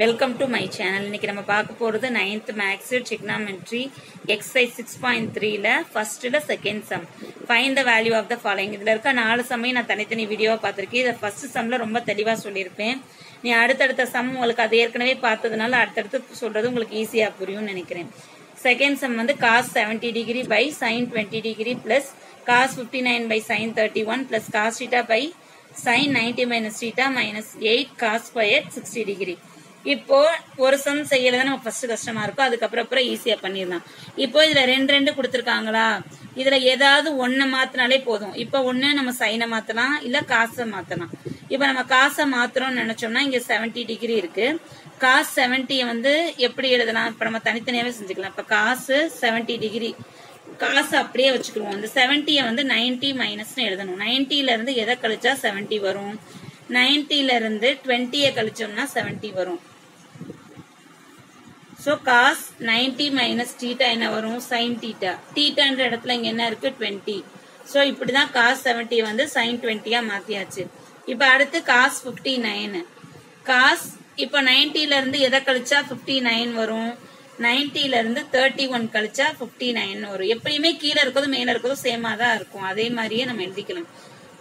Welcome to my channel இன்னைக்கு நம்ம பார்க்க போறது ninth maths trigonometry exercise six point த்ரீல ஃபர்ஸ்ட்ல second sum find the value of the following இதுல இருக்க நாலு சம்மையும் நான் தனித்தனி வீடியோவா பார்த்திருக்கேன். இதை ஃபர்ஸ்ட் சம்ல ரொம்ப தெளிவா சொல்லியிருப்பேன். நீ அடுத்தடுத்த சம் உங்களுக்கு அது ஏற்கனவே பார்த்ததுனால அடுத்தடுத்து சொல்றது உங்களுக்கு ஈஸியா புரியும்னு நினைக்கிறேன். செகண்ட் சம் வந்து cos seventy degree by sin twenty degree plus cos fifty nine by sin thirty one plus cos theta by sin ninety minus theta minus eight cos square sixty degree இப்போ ஒரு some செய்யறது நமக்கு first கஷ்டமா இருக்கும் அதுக்கப்புறம் அப்புறம் ஈஸியா பண்ணிடலாம். இப்போ இதுல ரெண்டு ரெண்டு கொடுத்துருக்காங்களா? இதுல ஏதாவது ஒன்ன மாத்தினாலே போதும். இப்போ ஒண்ணு நம்ம சைனை மாத்தலாம் இல்ல காசை மாத்தலாம். இப்ப நம்ம காசை மாத்துறோம்னு நினைச்சோம்னா இங்க செவன்டி டிகிரி இருக்கு. காசு செவன்டிய வந்து எப்படி எழுதலாம்? இப்ப நம்ம தனித்தனியாவே செஞ்சுக்கலாம். இப்ப காசு செவன்டி டிகிரி காசு அப்படியே வச்சுக்கிடுவோம். இந்த செவன்டிய வந்து நைன்டி மைனஸ்னு எழுதணும். நைன்டில இருந்து எதை கழிச்சா செவன்டி வரும்? நைன்டில இருந்து டுவெண்ட்டிய கழிச்சோம்னா செவன்டி வரும். So cos ninety minus theta என்ன வரும்? சைன் டீட்டா டீட்டான்ற இடத்துல இங்கே என்ன இருக்கு? டுவெண்ட்டி சோ இப்படிதான் காஸ் செவன்டி வந்து சைன் டுவெண்ட்டியா மாத்தியாச்சு. இப்போ அடுத்து காஸ் ஃபிஃப்டி நைனு காஸ் இப்போ நைன்டில இருந்து எதை கழிச்சா ஃபிஃப்டி நைன் வரும்? நைன்டில இருந்து தேர்ட்டி ஒன் கழிச்சா ஃபிஃப்டி நைன் வரும். எப்பயுமே கீழே இருக்கிறதும் மேல இருக்கிறதும் சேமா தான் இருக்கும். அதே மாதிரியே நம்ம எழுதிக்கலாம்.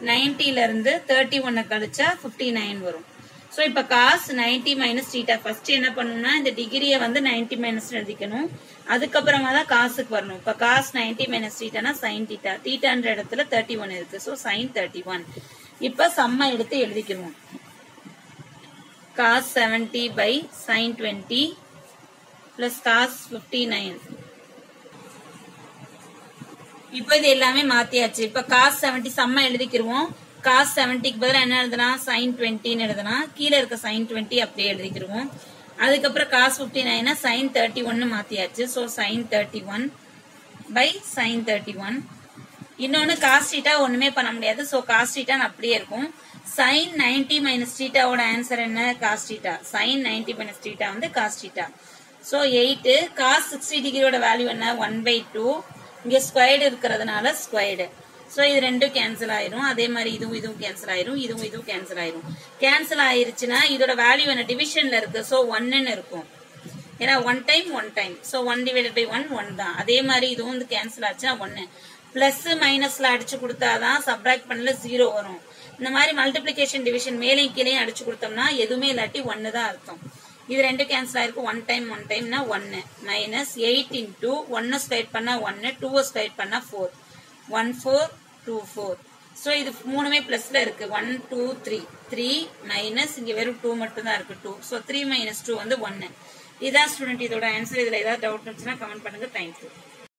நைன்டில இருந்து தேர்ட்டி ஒன்ன கழிச்சா பிப்டி நைன் வரும். சோ இப்ப cos ninety minus theta first என்ன பண்ணணும்னா இந்த டிகிரியை வந்து நைன்டி மைனஸ் எழுதிக்கணும். அதுக்கப்புறமா தான் காசுக்கு வரணும். இப்ப காஸ் நைன்டி மைனஸ் டீட்டானா சைன் டீட்டா டீட்டான்ற இடத்துல தேர்ட்டி ஒன் இருக்கு. சோ சைன் தேர்ட்டி ஒன் இப்ப சம்ம எடுத்து எழுதிக்கிறோம் cos seventy by sin twenty plus cos fifty nine இப்போ இது எல்லாமே மாத்தியாச்சு. இப்ப காஸ் செவன்டி செம்ம எழுதிக்கிருவோம். காஸ் செவன்டிக்கு பதிலாக என்ன எழுதலாம் சைன் டுவெண்ட்டின்னு எழுதலாம் கீழே இருக்க சைன் டுவெண்ட்டி அப்படியே எழுதிக்கிருவோம். அதுக்கப்புறம் காஸ் பிப்டி நைனா சைன் தேர்ட்டி ஒன்னு மாத்தியாச்சு. So sin thirty one by sin thirty one இன்னொன்னு காஸ் டீட்டா ஒண்ணுமே பண்ண முடியாது. ஸோ காஸ் டீட்டா அப்படியே இருக்கும். சைன் நைன்டி மைனஸ் டீட்டாவோட ஆன்சர் என்ன? Cos theta sin ninety minus theta வந்து cos theta so eight cos sixty டிகிரியோட value என்ன? ஒன் பை டூ இங்க ஸ்கொயர்டு இருக்கிறதுனால ஸ்கொயர்டு ஸோ இது ரெண்டும் கேன்சல் ஆயிரும். அதே மாதிரி இதுவும் இதுவும் கேன்சல் ஆயிரும். இதுவும் இதுவும் கேன்சல் ஆயிரும். கேன்சல் ஆயிருச்சுன்னா இதோட வேல்யூ என்ன? டிவிஷன்ல இருக்கு. ஸோ ஒன்னு இருக்கும். ஏன்னா one time one time so one divided by one one தான். அதே மாதிரி இதுவும் வந்து கேன்சல் ஆச்சுன்னா ஒன்னு பிளஸ் மைனஸ்ல அடிச்சு கொடுத்தாதான் சப்ராக்ட் பண்ணல ஜீரோ வரும். இந்த மாதிரி மல்டிபிளிகேஷன் டிவிஷன் மேலையும் கீழே அடிச்சு கொடுத்தோம்னா எதுவுமே இல்லாட்டி ஒன்னு தான் அர்த்தம். இது ரெண்டு கேன்சல் ஆயிருக்கும் ஒன் டைம் ஒன் டைம்னா ஒன்னு மைனஸ் எயிட் இன்டூ ஒன்னு ஸ்கொயர் பண்ணா ஒன்னு டூ ஸ்கொயர் பண்ணா four one four two four so இது மூணுமே பிளஸ்ல இருக்கு. One two three three minus இங்க வெறும் டூ மட்டும் தான் இருக்கு. Two so three minus two வந்து ஒன்னு இதான் ஸ்டூடெண்ட் இதோட ஆன்சர் இதுல ஏதாவது டவுட் இருந்துச்சுன்னா கமெண்ட் பண்ணுங்க. தேங்க்யூ